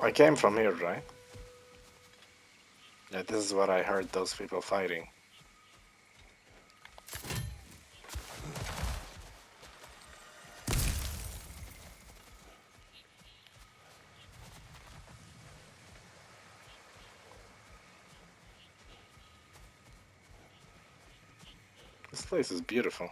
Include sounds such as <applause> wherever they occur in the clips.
I came from here, right? Yeah, this is what I heard those people fighting. This place is beautiful.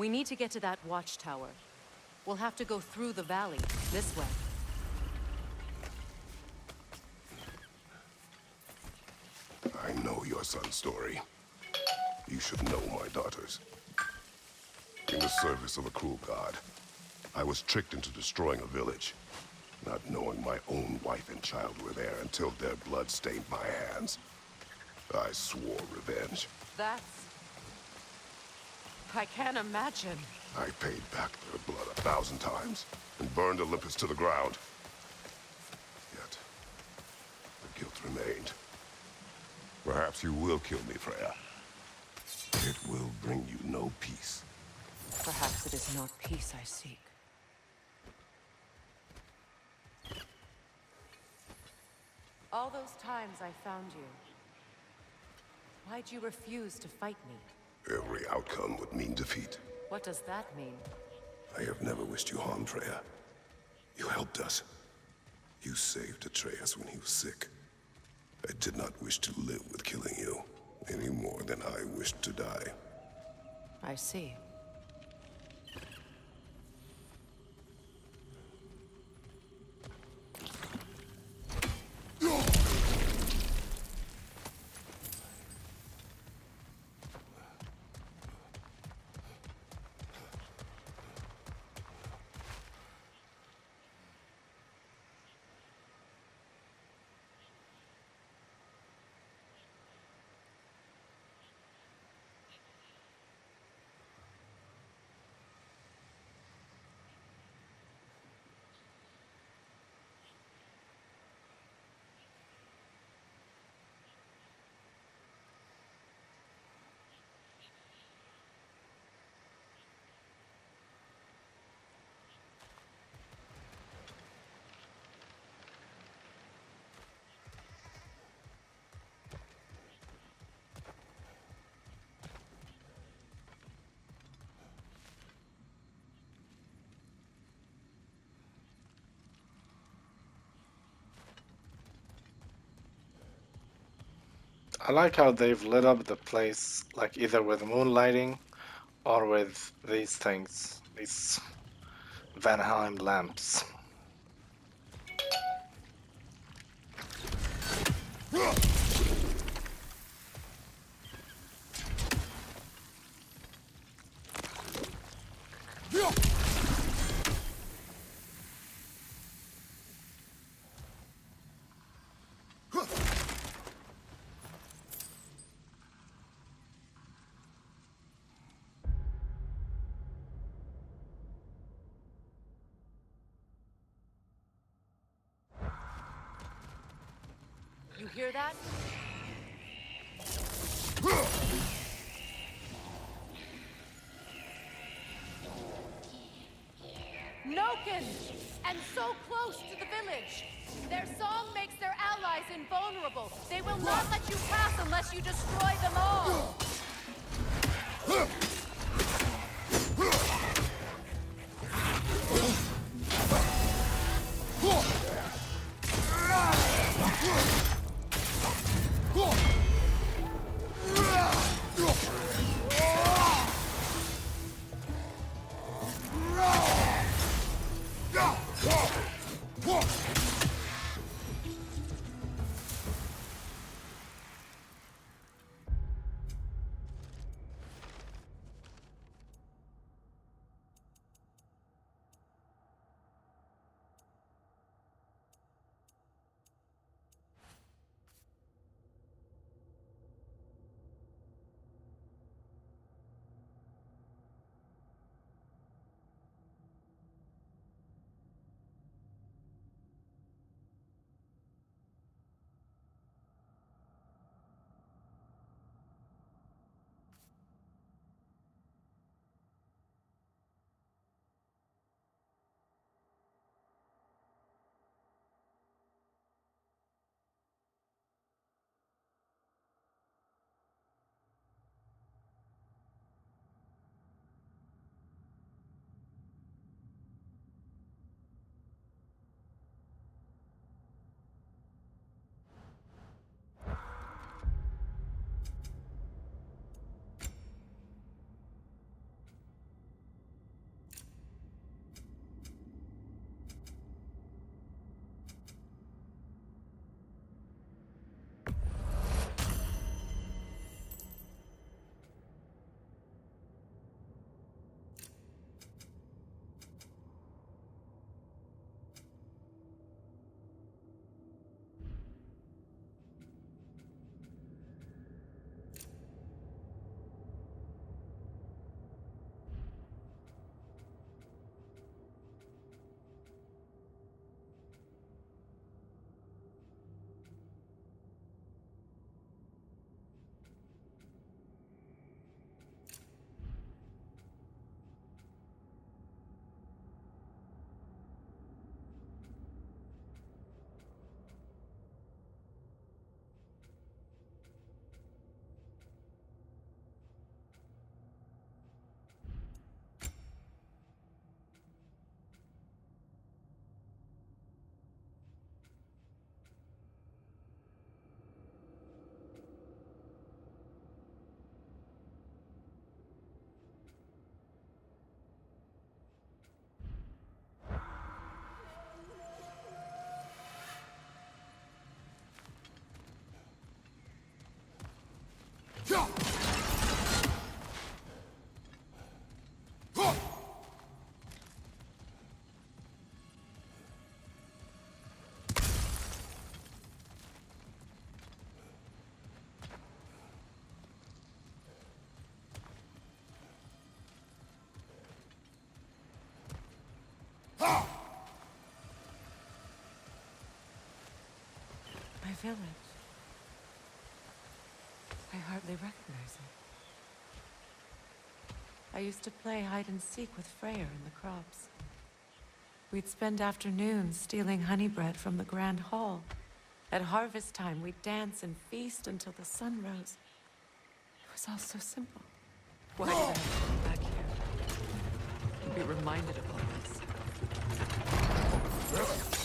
We need to get to that watchtower. We'll have to go through the valley, this way. I know your son's story. You should know my daughters. In the service of a cruel god, I was tricked into destroying a village, not knowing my own wife and child were there until their blood stained my hands. I swore revenge. That's... I can't imagine. I paid back their blood a thousand times and burned Olympus to the ground. Yet, the guilt remained. Perhaps you will kill me, Freya. It will bring you no peace. Perhaps it is not peace I seek. All those times I found you, why'd you refuse to fight me? Every outcome would mean defeat. What does that mean? I have never wished you harm, Freya. You helped us. You saved Atreus when he was sick. I did not wish to live with killing you, any more than I wished to die. I see. I like how they've lit up the place, like either with moonlighting or with these things, these Van Vanaheim lamps. Nøkken! And so close to the village! Their song makes their allies invulnerable. They will not let you pass unless you destroy them all! Village. I hardly recognize it. I used to play hide and seek with Freyr in the crops. We'd spend afternoons stealing honey bread from the Grand Hall. At harvest time, we'd dance and feast until the sun rose. It was all so simple. Why did I come back here? To be reminded of all this.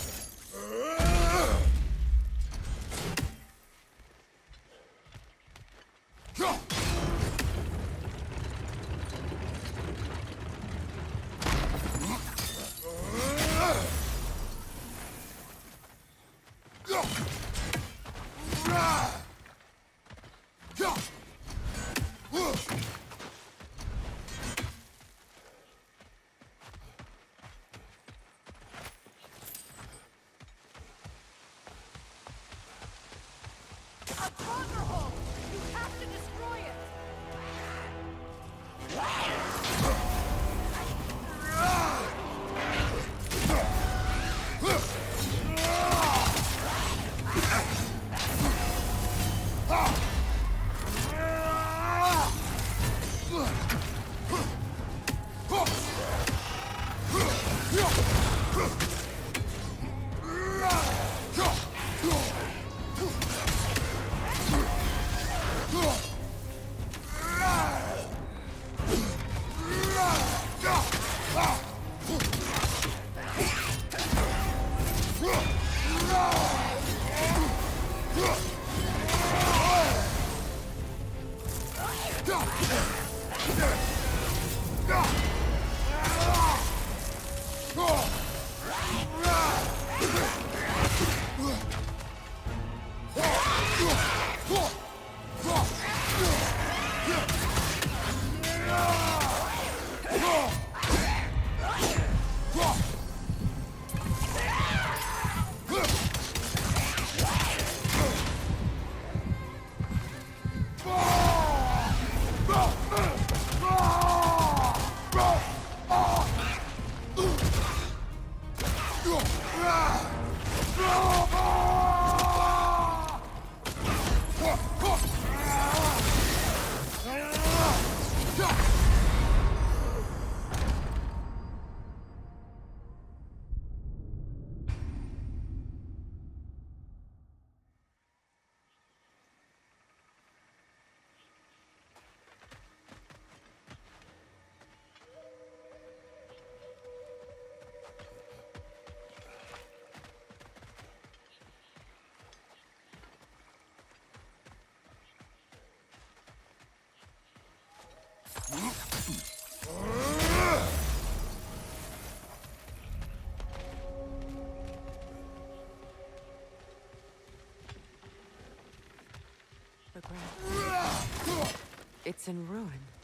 It's in ruin.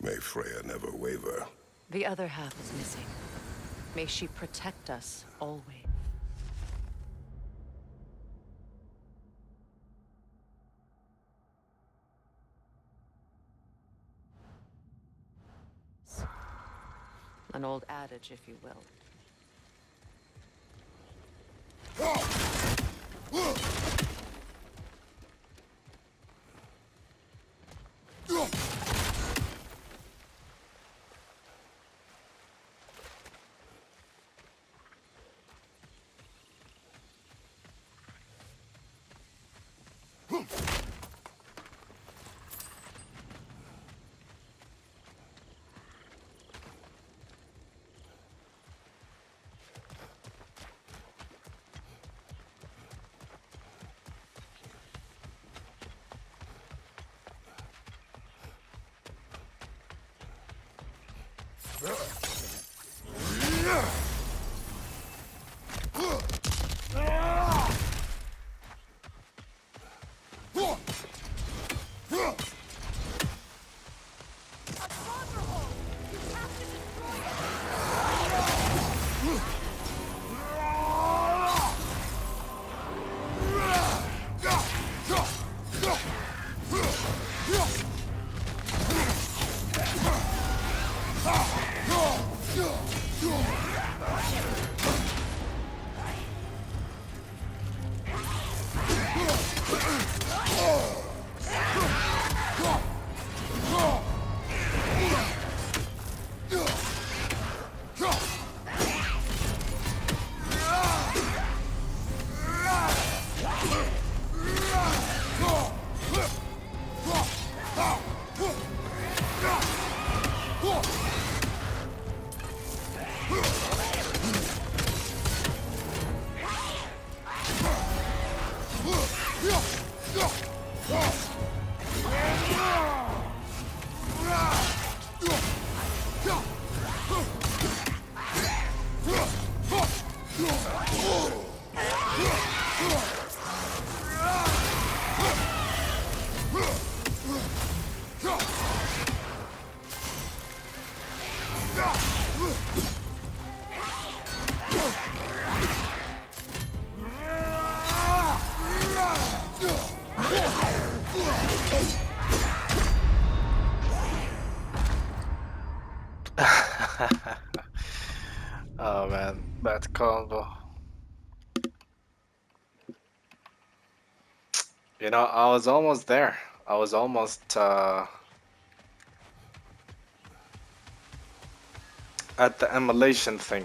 May Freya never waver. The other half is missing. May she protect us always. An old adage, if you will. Ugh! Oh was almost there. I was almost uh, at the emulation thing.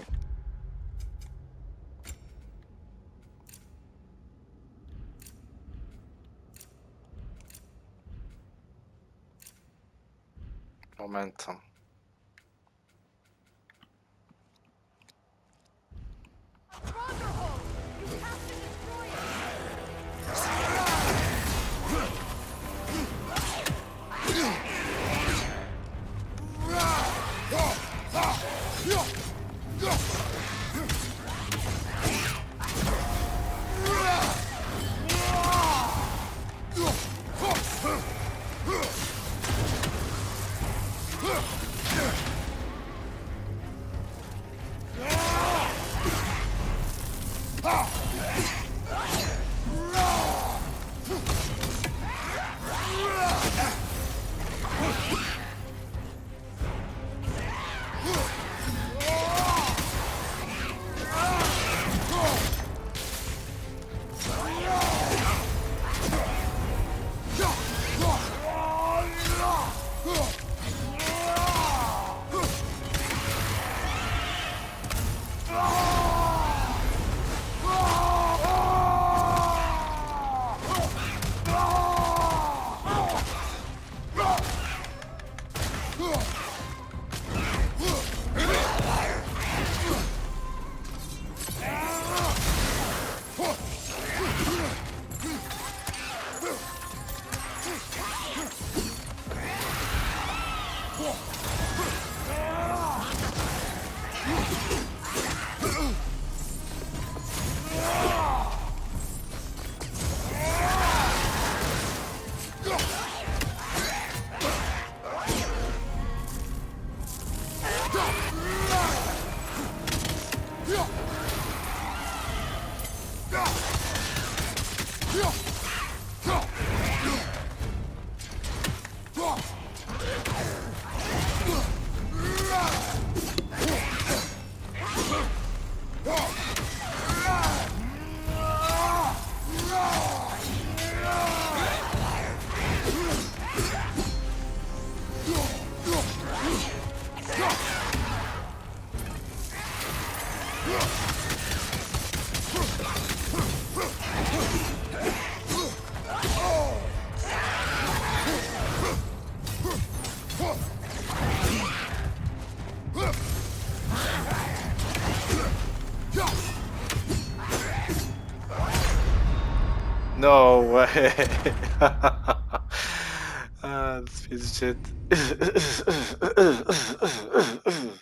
<laughs> ah, this piece of shit. <laughs>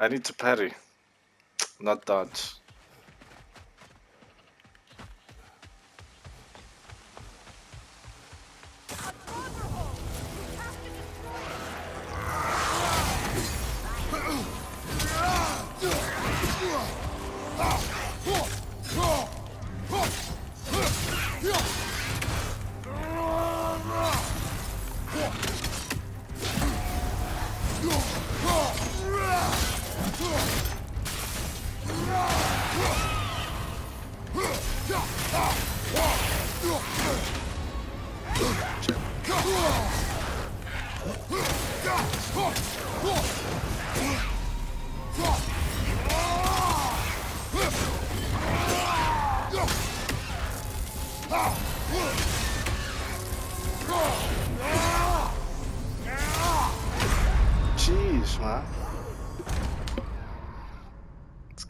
I need to parry, not dodge.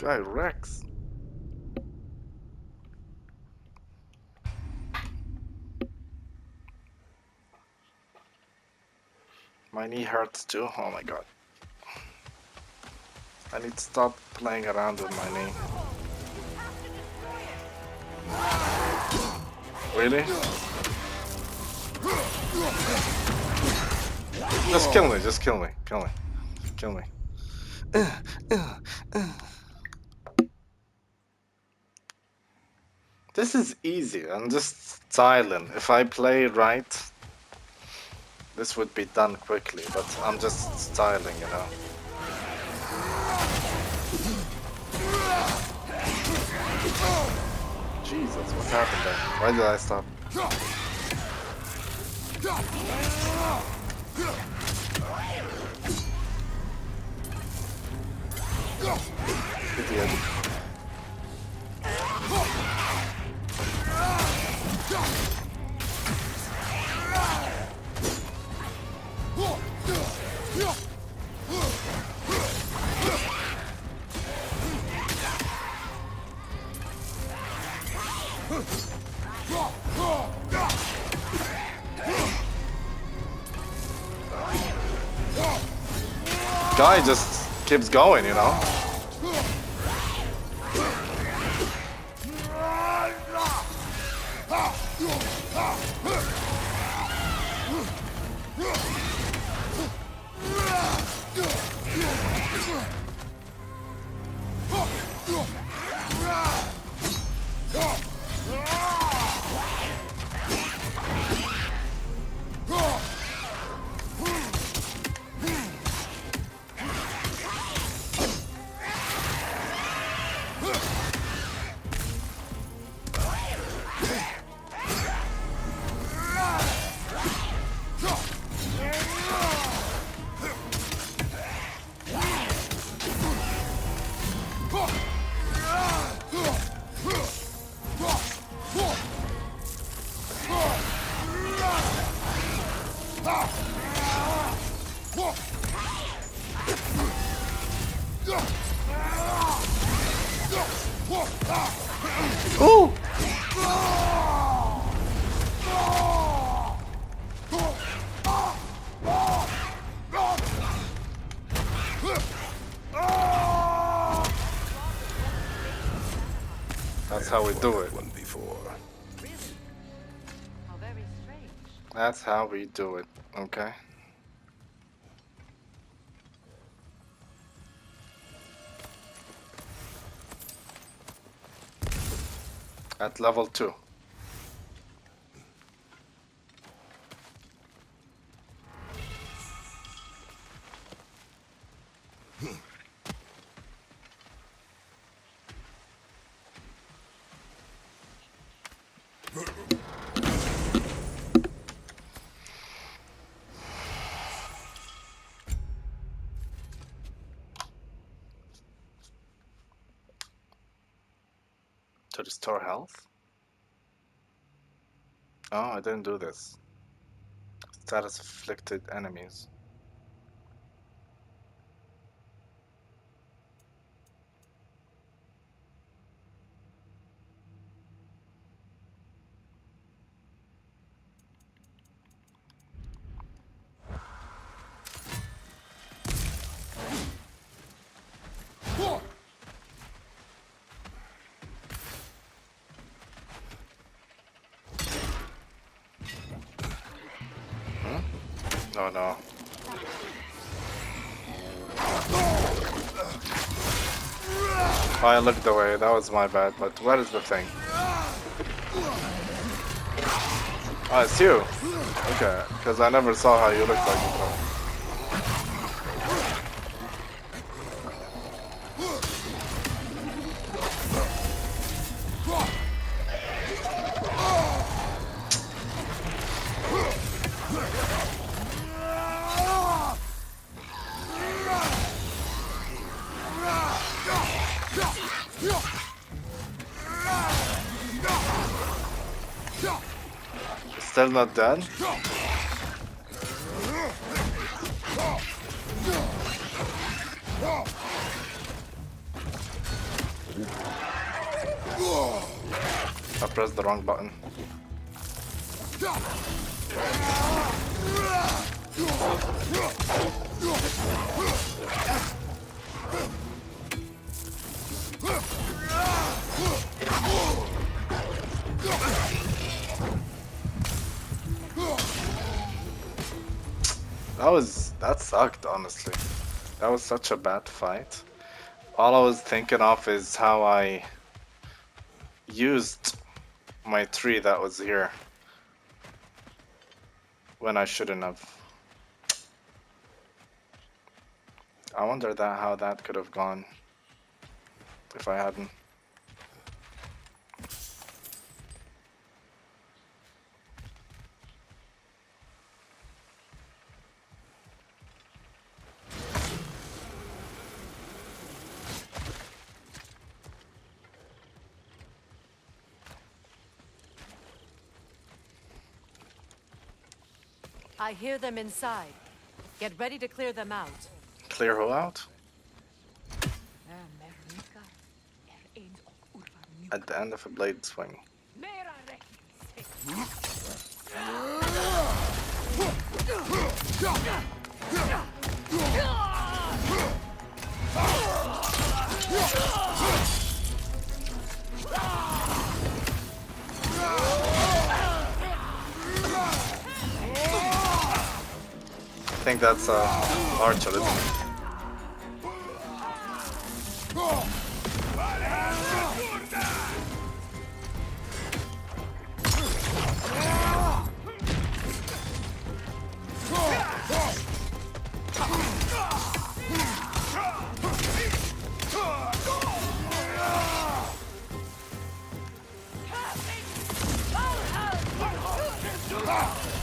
Guy. My knee hurts too. Oh my god. I need to stop playing around with my knee. Really? Just kill me, just kill me, kill me, kill me. <clears throat> <clears throat> This is easy, I'm just silent. If I play right, this would be done quickly, but I'm just styling, you know. Jesus, what happened there? Why did I stop? Idiot. Guy just keeps going, you know. That's how we do it. One before. Really? How very strange. That's how we do it, okay? At level 2. Restore health? Oh, I didn't do this. Status afflicted enemies. Oh no. Oh, I looked away. That was my bad. But where is the thing? Oh, it's you. Okay, because I never saw how you looked like before. Not? I pressed the wrong button. That was that sucked honestly. That was such a bad fight. All I was thinking of is how I used my tree that was here when I shouldn't have. I wonder that how that could have gone if I hadn't. I hear them inside. Get ready to clear them out. Clear who out? At the end of a blade swing. <laughs> think that's uh, Archer, isn't it? Ah!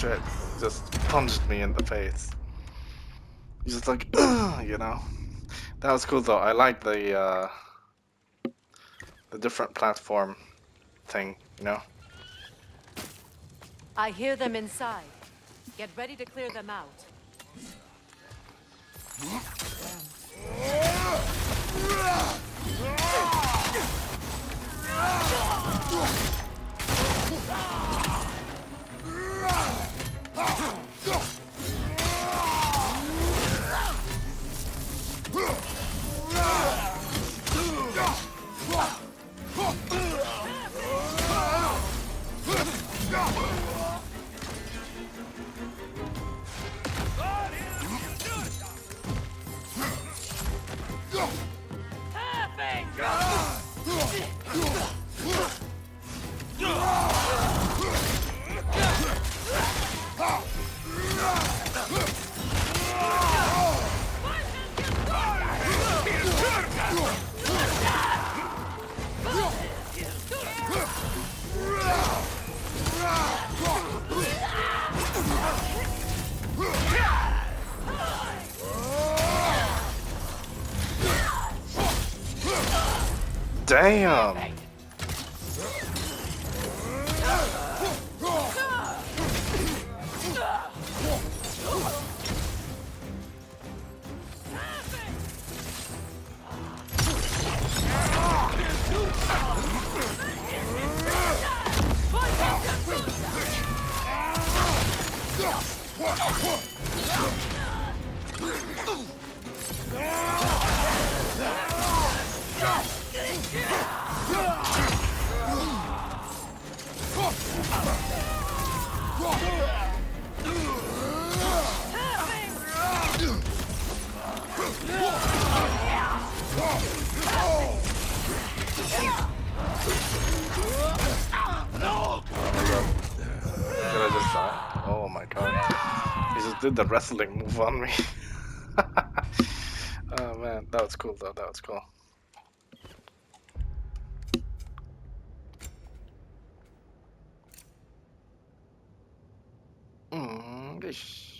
Shit. Just punched me in the face. He's just like, "Ugh," <clears throat> you know. That was cool though. I like the uh, the different platform thing, you know. I hear them inside. Get ready to clear them out. Huh? Damn. Did Oh my god. He just did the wrestling move on me. <laughs> oh man, that was cool though, that was cool. longas.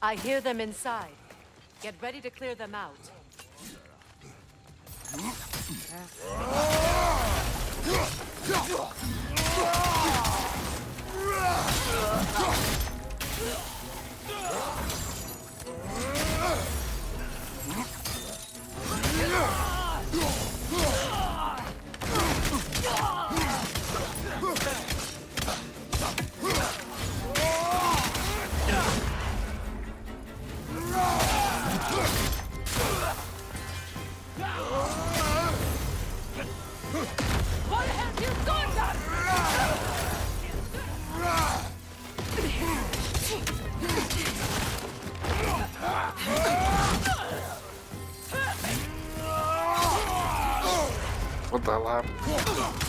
I hear them inside. Get ready to clear them out. どう? The hell um,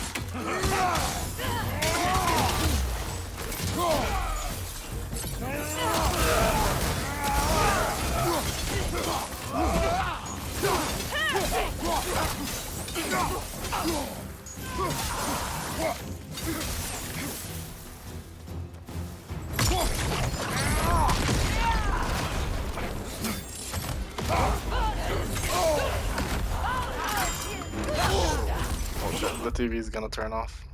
gonna turn off.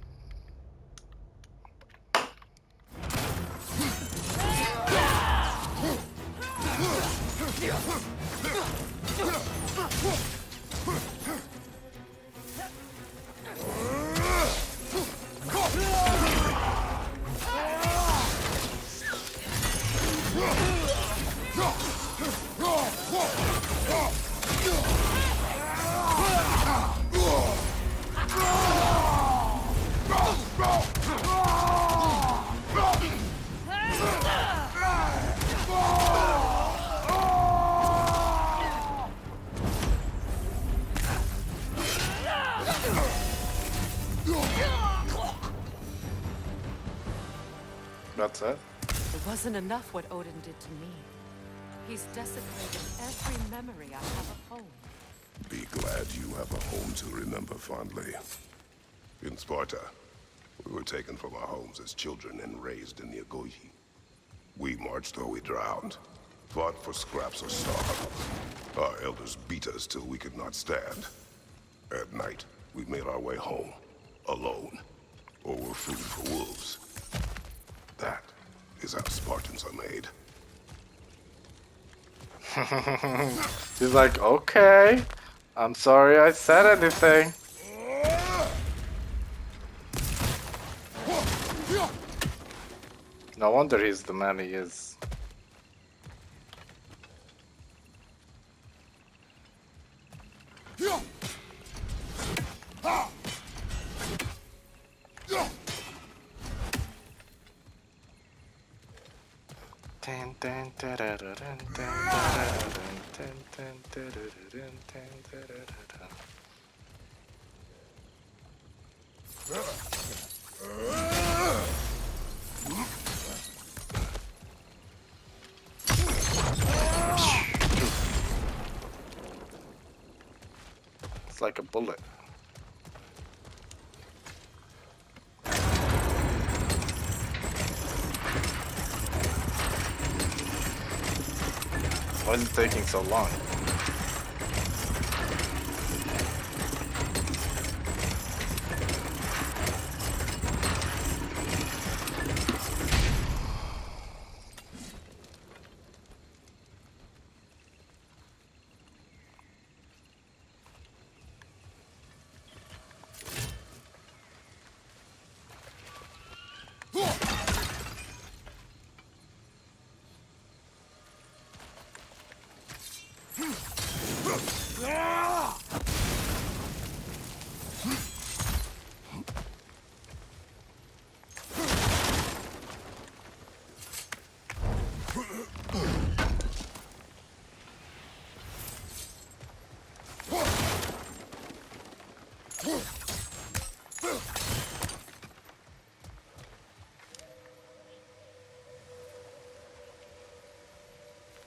Wasn't enough what Odin did to me. He's desecrated every memory I have of home. Be glad you have a home to remember fondly. In Sparta, we were taken from our homes as children and raised in the Agoge. We marched or we drowned, fought for scraps or starved. Our elders beat us till we could not stand. At night, we made our way home, alone, or were food for wolves. That is how Spartans are made. <laughs> He's like, okay. I'm sorry I said anything. No wonder he's the man he is. Dun, It's like a bullet. Why is taking so long?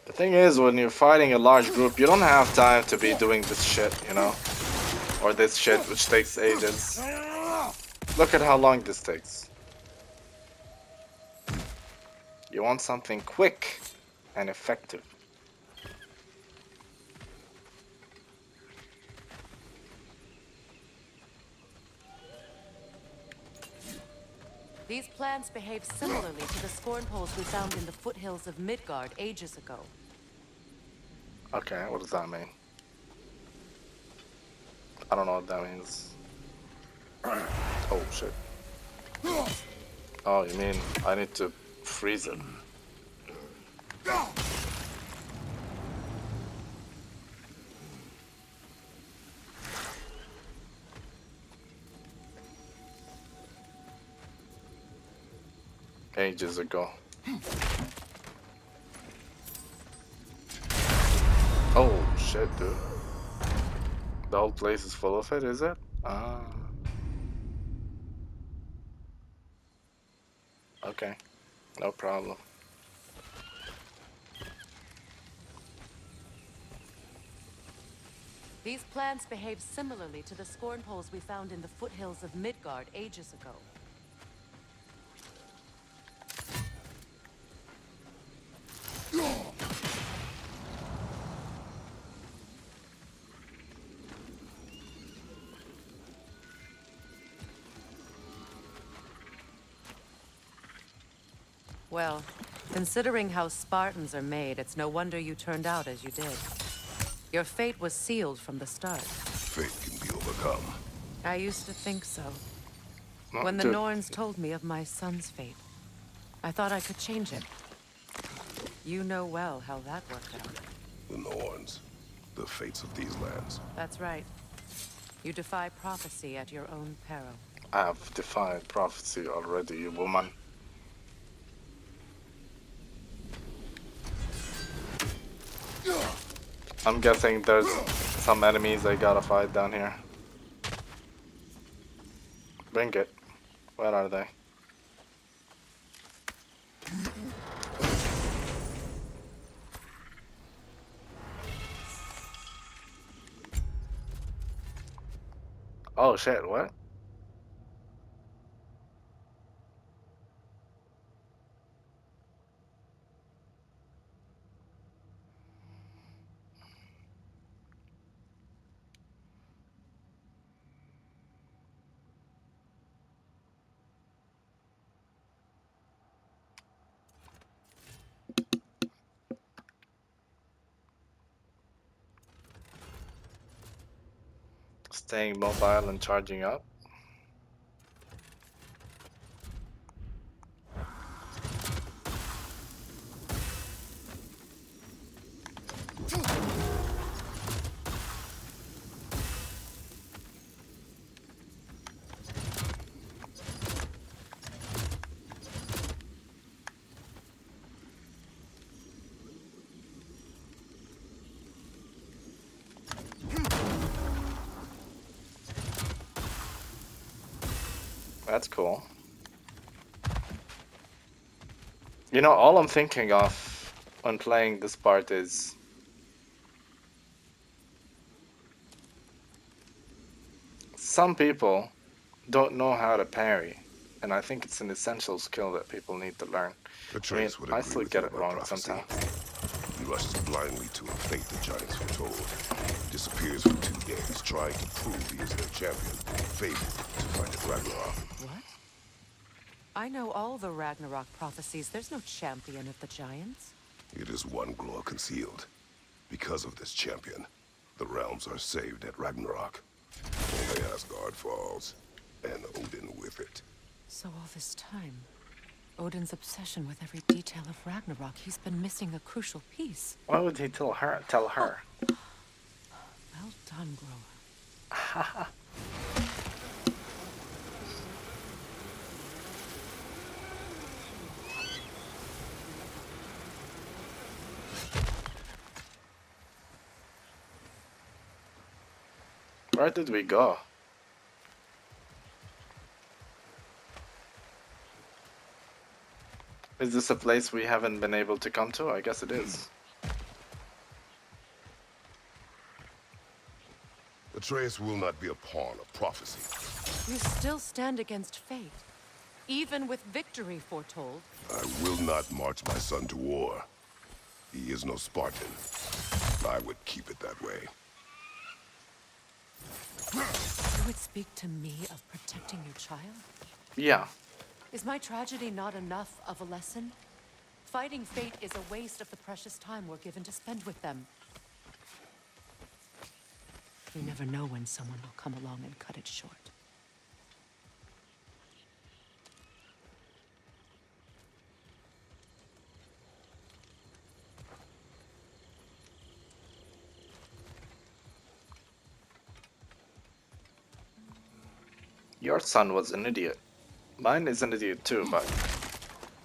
The thing is, when you're fighting a large group, you don't have time to be doing this shit, you know? Or this shit, which takes ages. Look at how long this takes. You want something quick and effective. These plants behave similarly to the scorn poles we found in the foothills of Midgard ages ago. Okay, what does that mean? I don't know what that means. Oh shit. Oh, you mean I need to freeze it? Ages ago. Shit, dude. The whole place is full of it, is it? Ah. Okay. No problem. These plants behave similarly to the scorn poles we found in the foothills of Midgard ages ago. Considering how Spartans are made, it's no wonder you turned out as you did. Your fate was sealed from the start. Fate can be overcome. I used to think so. Not When the to- Norns told me of my son's fate, I thought I could change it. You know well how that worked out. The Norns. The fates of these lands. That's right. You defy prophecy at your own peril. I have defied prophecy already, you woman. I'm guessing there's some enemies I gotta fight down here. Bring it. Where are they? Oh shit, what? Staying mobile and charging up. That's cool. You know, all I'm thinking of when playing this part is some people don't know how to parry, and I think it's an essential skill that people need to learn. Atreus would I still get it wrong prophecy. sometimes. He rushes blindly to a fate the giants foretold. Disappears for two days, trying to prove he is their champion. Fabled to find at Ragnarok. What? I know all the Ragnarok prophecies. There's no champion of the giants. It is one Groa concealed. Because of this champion, the realms are saved at Ragnarok. Only Asgard falls, and Odin with it. So all this time, Odin's obsession with every detail of Ragnarok, he's been missing a crucial piece. Why would he tell her? Tell her. <gasps> Well done, Groa. Where did we go? Is this a place we haven't been able to come to? I guess it is. Atreus will not be a pawn of prophecy. You still stand against fate, even with victory foretold. I will not march my son to war. He is no Spartan. I would keep it that way. You would speak to me of protecting your child? Yeah. Is my tragedy not enough of a lesson? Fighting fate is a waste of the precious time we're given to spend with them. You never know when someone will come along and cut it short. Your son was an idiot. Mine is an idiot too, but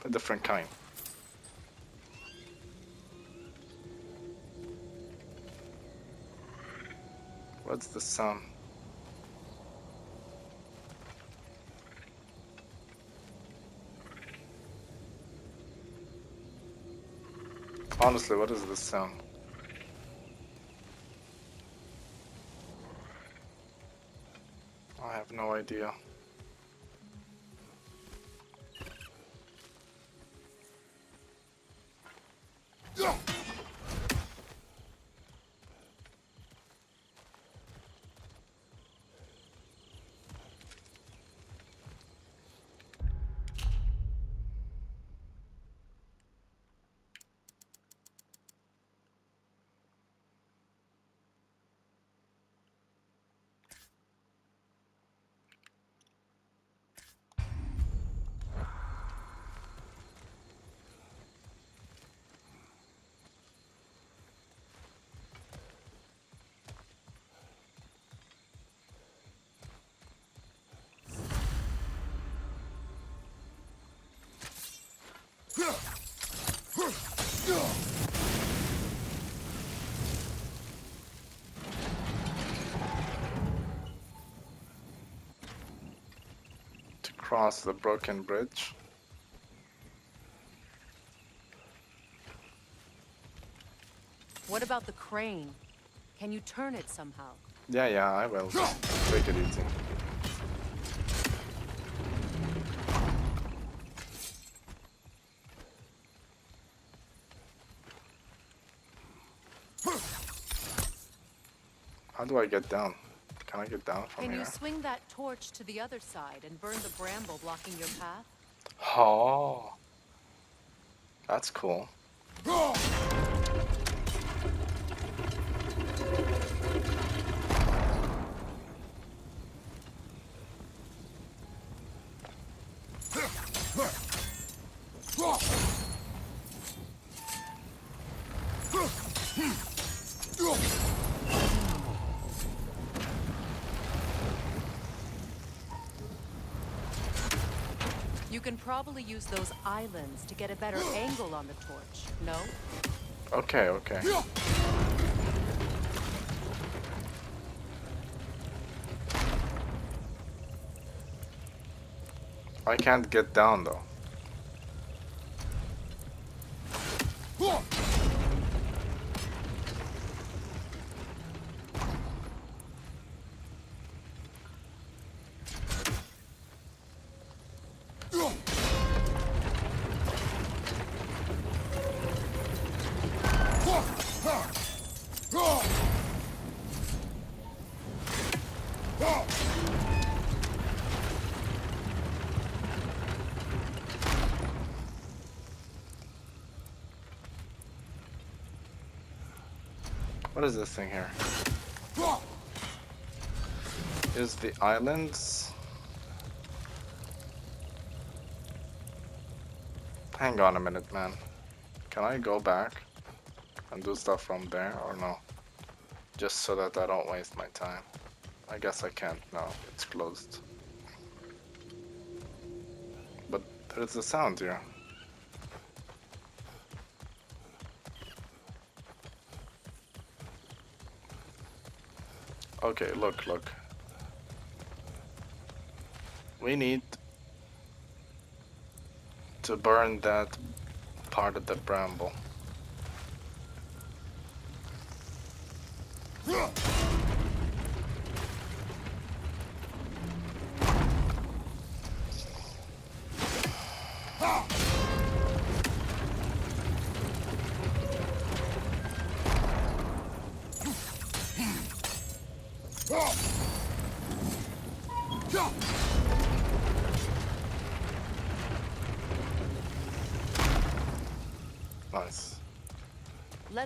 a different kind. What's the sound? Honestly, what is this sound? I have no idea. To cross the broken bridge. What about the crane? Can you turn it somehow? Yeah, yeah, I will. Just take it easy. Do I get down? Can I get down from Can here? you swing that torch to the other side and burn the bramble blocking your path? Oh, that's cool. Can probably use those islands to get a better <gasps> angle on the torch, no? Okay, okay. I can't get down though. What is this thing here? Is the islands? Hang on a minute, man. Can I go back and do stuff from there or no? Just so that I don't waste my time. I guess I can't now. It's closed. But there's a sound here. Okay, look, look. We need to burn that part of the bramble.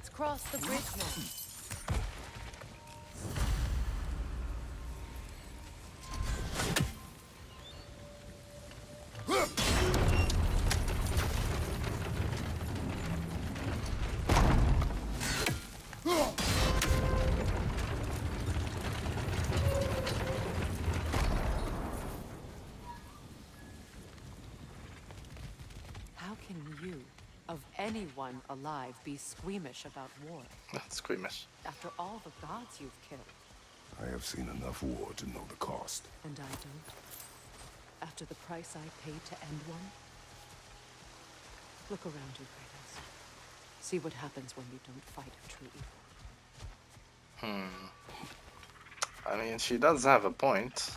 Let's cross the bridge now. Anyone alive, be squeamish about war? That's <laughs> squeamish. After all the gods you've killed, I have seen enough war to know the cost. and I don't? After the price I paid to end one? Look around you, Kratos. See what happens when you don't fight a true evil. Hmm. I mean, she does have a point.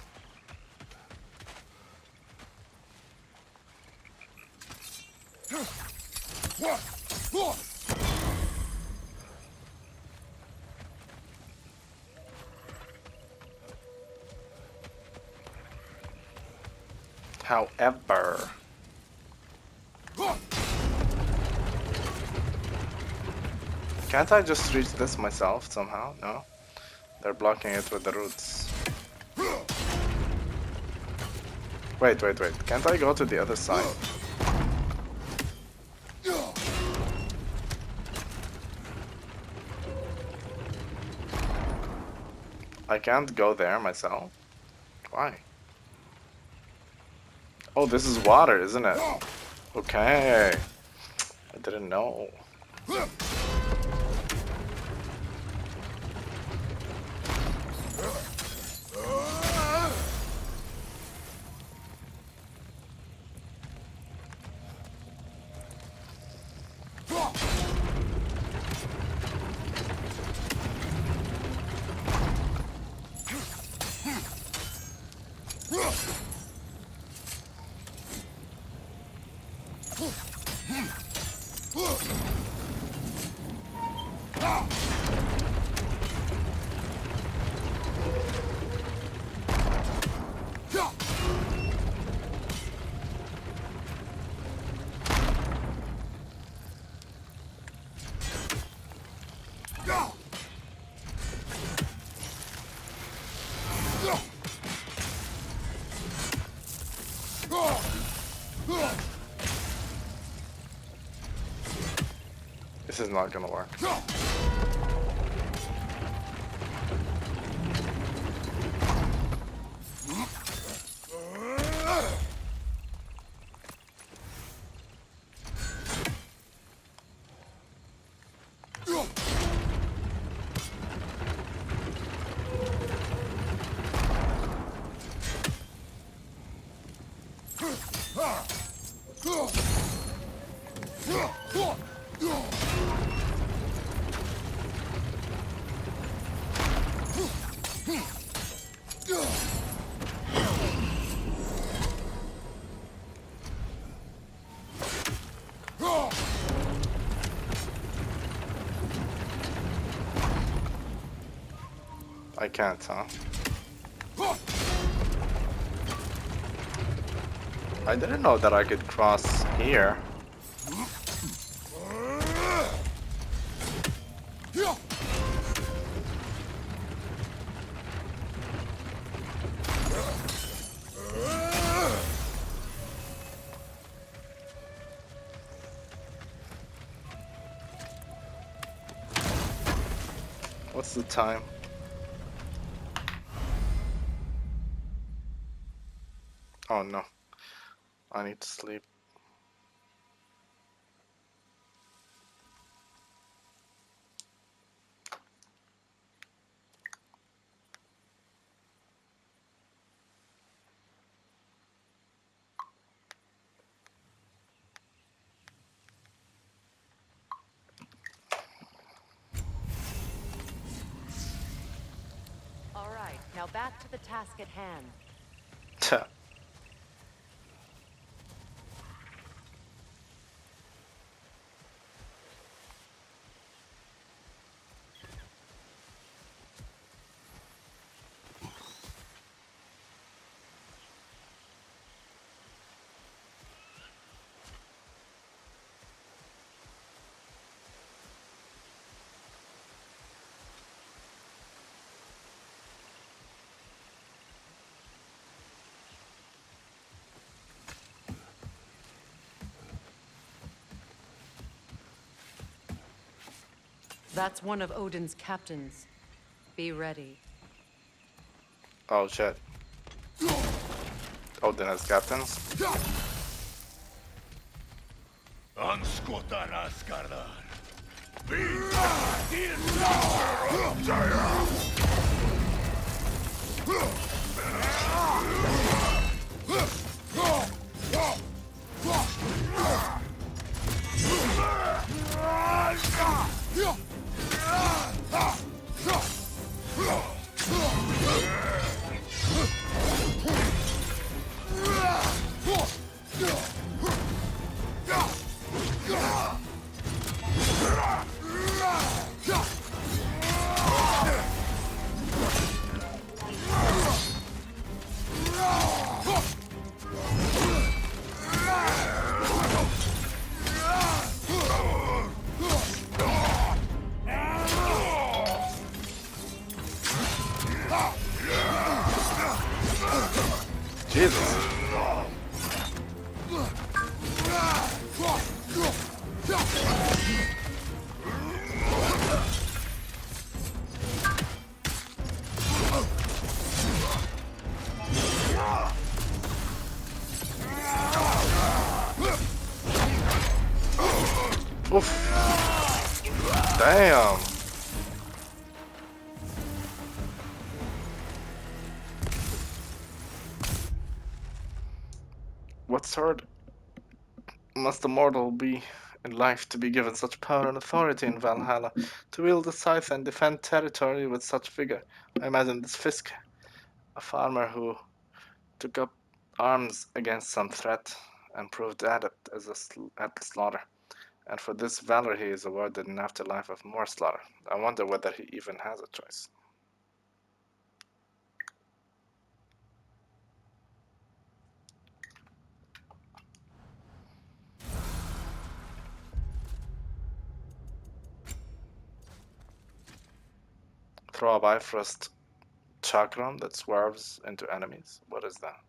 However... Can't I just reach this myself somehow? No? They're blocking it with the roots. Wait, wait, wait. Can't I go to the other side? I can't go there myself? Why? Oh, this is water, isn't it? Okay. I didn't know. This is not gonna work. Can't, huh? I didn't know that I could cross here. What's the time? I need to sleep. All right, now back to the task at hand. That's one of Odin's captains. Be ready. Oh shit. Odin has captains? Anskotar Askardar. Oof. Sort must a mortal be in life to be given such power and authority in Valhalla, to wield the scythe and defend territory with such vigor? I imagine this Fisk, a farmer who took up arms against some threat and proved adept as a at slaughter. And for this valor, he is awarded an afterlife of more slaughter. I wonder whether he even has a choice. Throw a Bifrost chakram that swerves into enemies. What is that?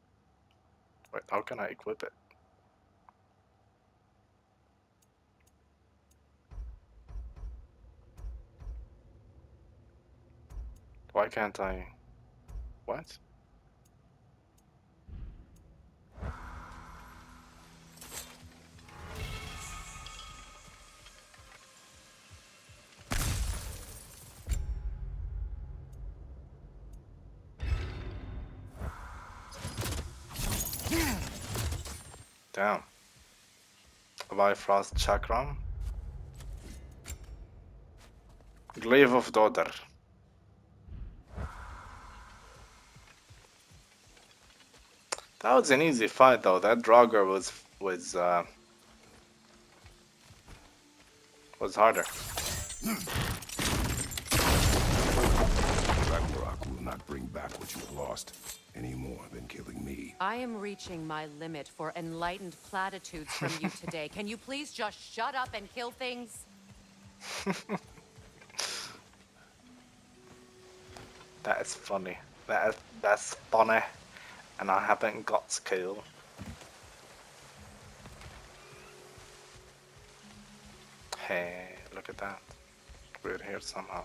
Wait, how can I equip it? Why can't I? What? Bifrost chakram. Glaive of Dodder. That was an easy fight though. That Draugr was was uh was harder. Ragnarok will not bring back what you have lost, any more than killing me. I am reaching my limit for enlightened platitudes from you <laughs> today. Can you please just shut up and kill things? <laughs> That is funny. That is that's funny. And I haven't got to kill. Hey, look at that. We're here somehow.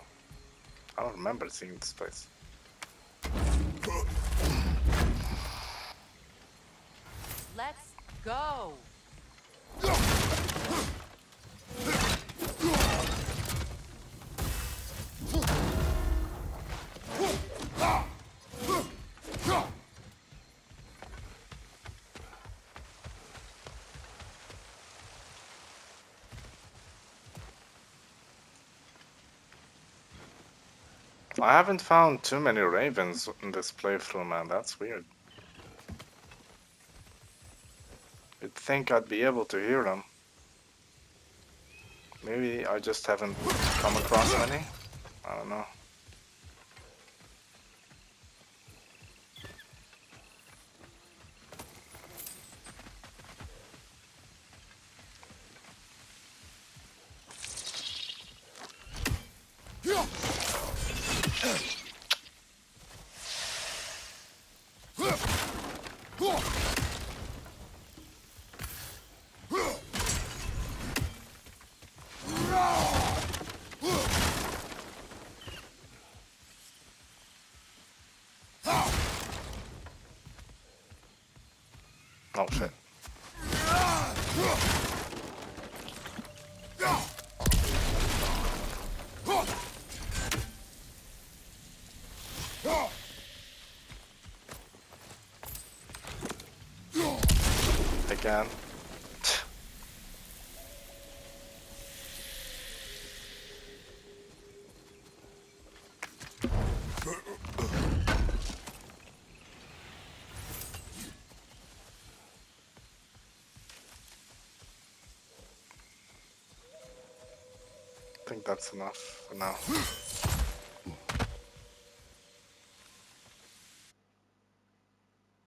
I don't remember seeing this place. Let's go. I haven't found too many ravens in this playthrough, man. That's weird. Think I'd be able to hear them. Maybe I just haven't come across many. I don't know. Oh shit. Again. That's enough for now.